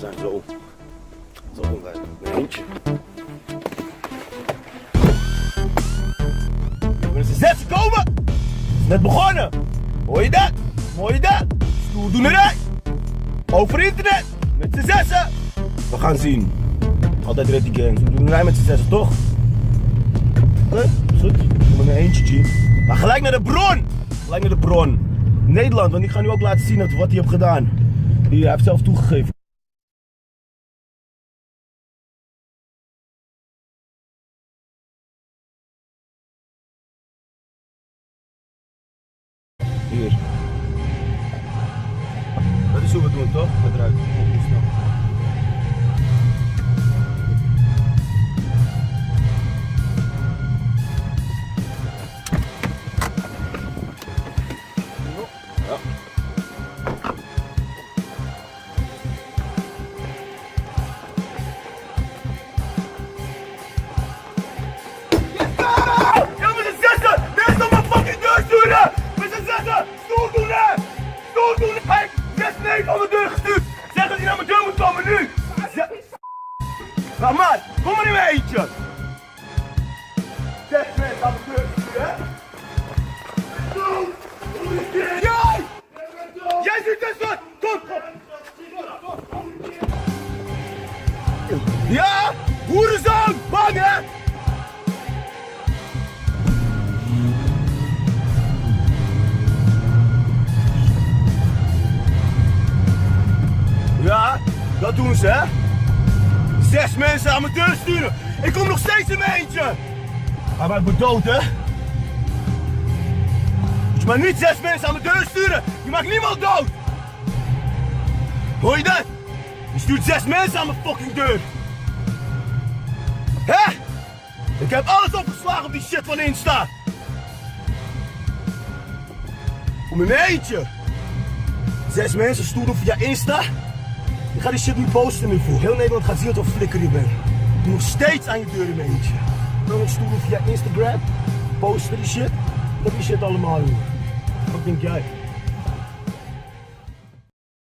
wij zijn zo. Zo doen wij. Eentje. Wanneer ze zes komen? Net begonnen. Hoor je dat? Hoor je dat? Stoerdoenerij. Over internet. Met z'n zessen. We gaan zien. Altijd Reddy Gang. Stoerdoenerij met z'n zessen, toch? Oké, is goed. Maar een eentje, G. Maar gelijk naar de bron. Gelijk naar de bron. Nederland, want ik ga nu ook laten zien wat hij heeft gedaan. Hier, hij heeft zelf toegegeven. Hier. Dat is hoe we doen, toch? Met eruit. Niet snel. Ja, Nou, man, kom maar in mijn eentje! Zes mensen mijn deur gestuurd, hè? Jij! Jij zit tussen! Kom! Ja! Hoerenzoon! Bang, hè! Ja, dat doen ze, hè? Zes mensen aan mijn deur sturen. Ik kom nog steeds in mijn eentje. Hij maakt me dood, hè? Je maar niet zes mensen aan mijn deur sturen. Je maakt niemand dood. Hoor je dat? Je stuurt zes mensen aan mijn fucking deur. Hè? Ik heb alles opgeslagen op die shit van Insta. Om in eentje. Zes mensen sturen via Insta. Ik ga die shit niet posten nu voor. Heel Nederland gaat zien wat flikker je bent. Nog steeds aan je deur in mijn eentje. Dan stoelen via Instagram. Posten die shit. Dat die shit allemaal doen. Wat denk jij?